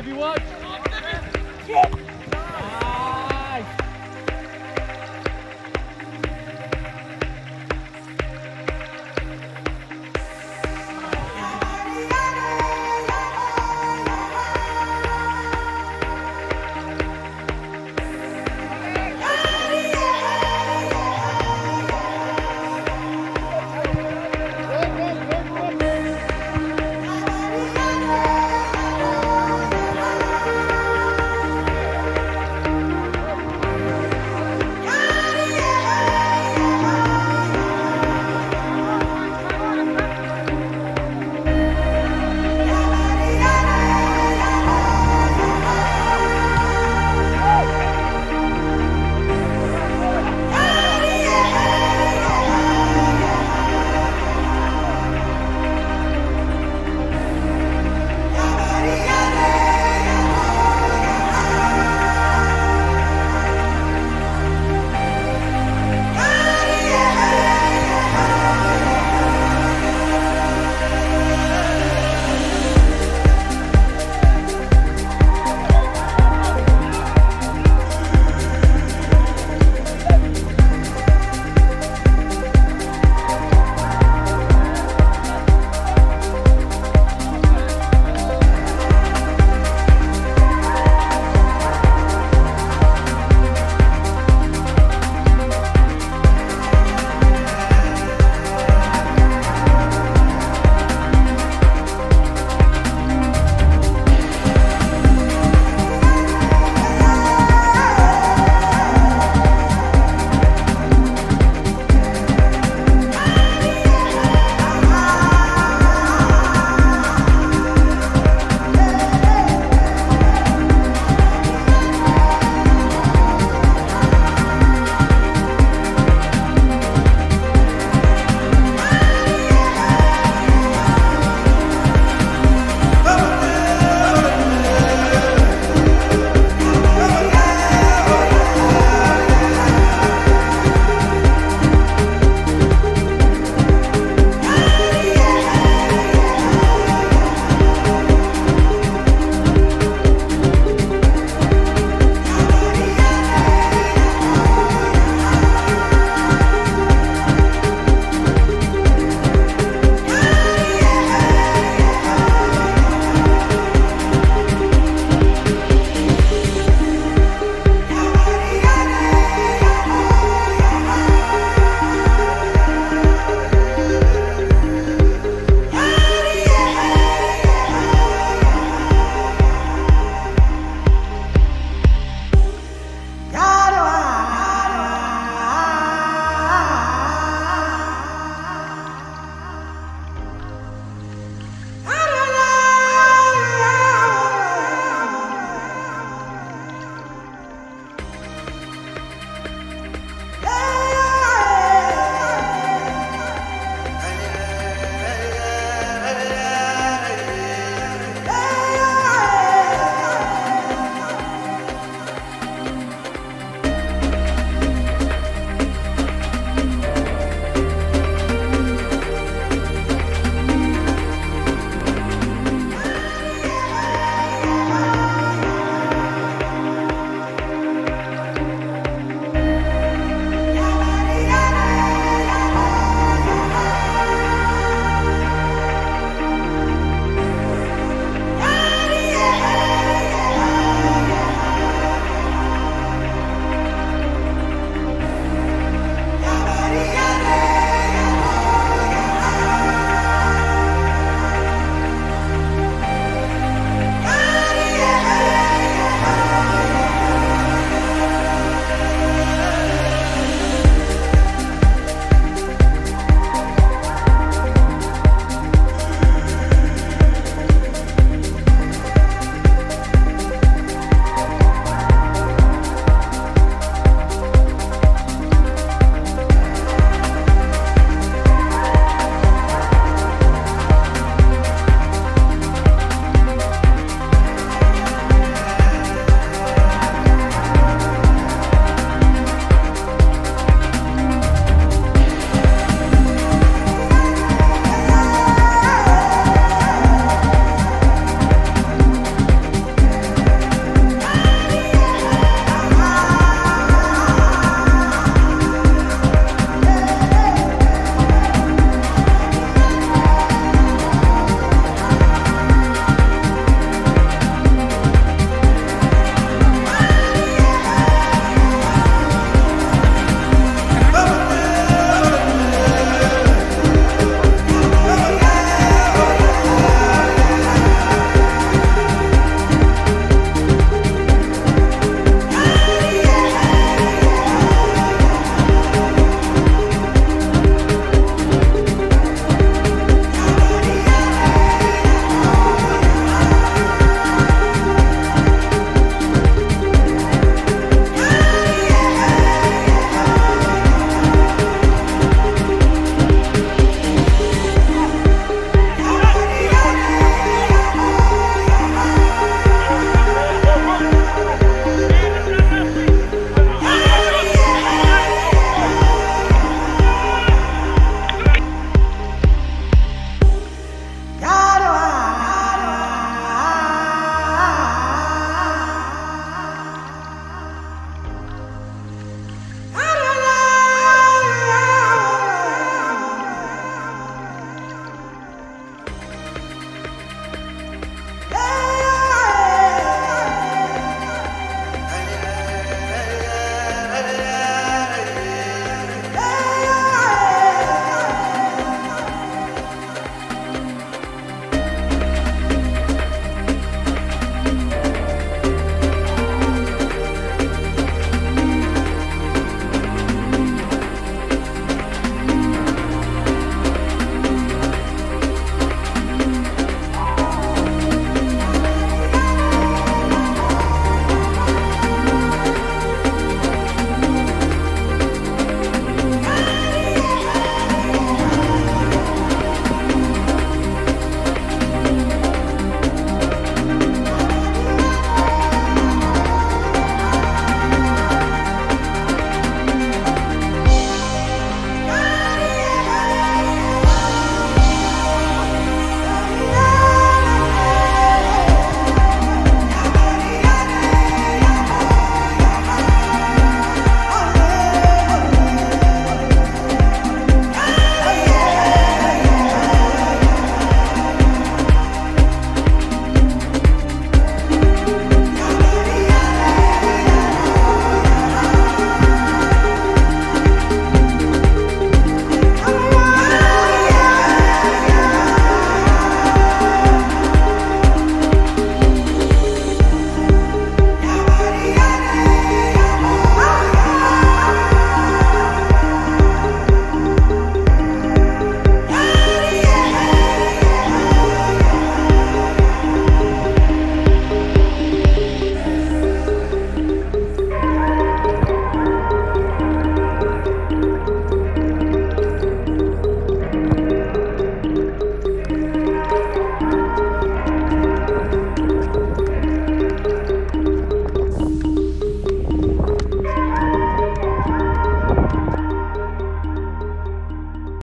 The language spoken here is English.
Baby, what?